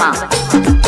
你吗？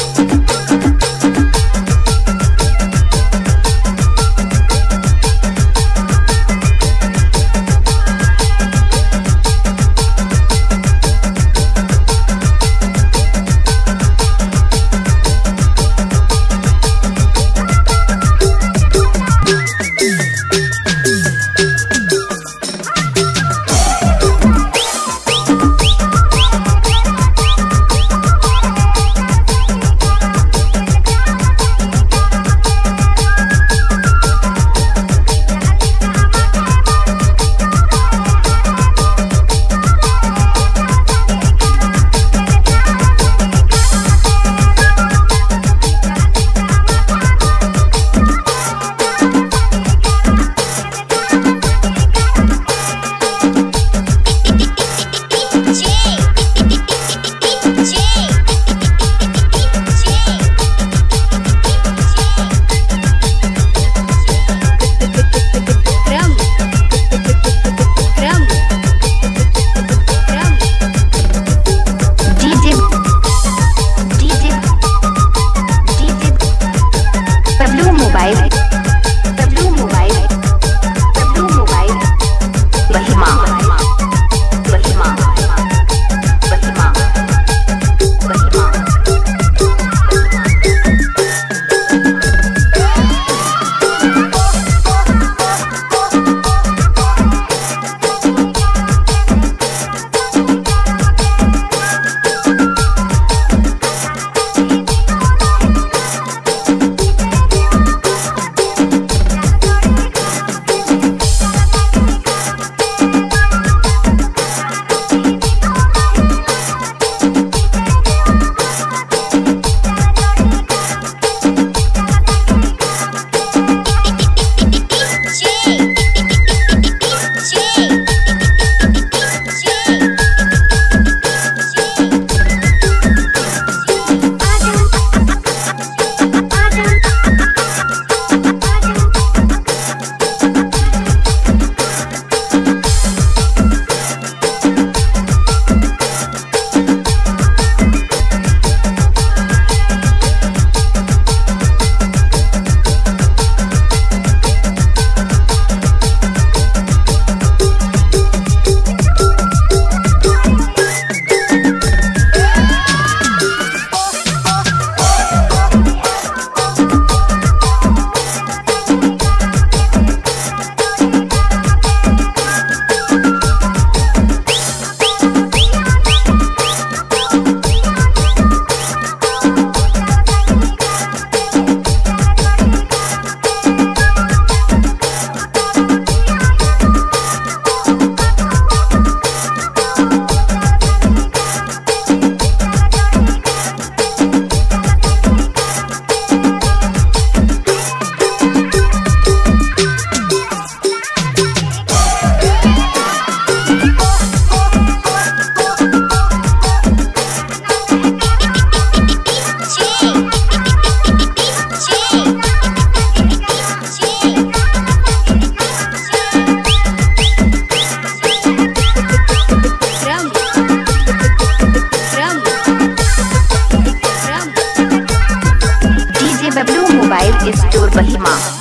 do it for him.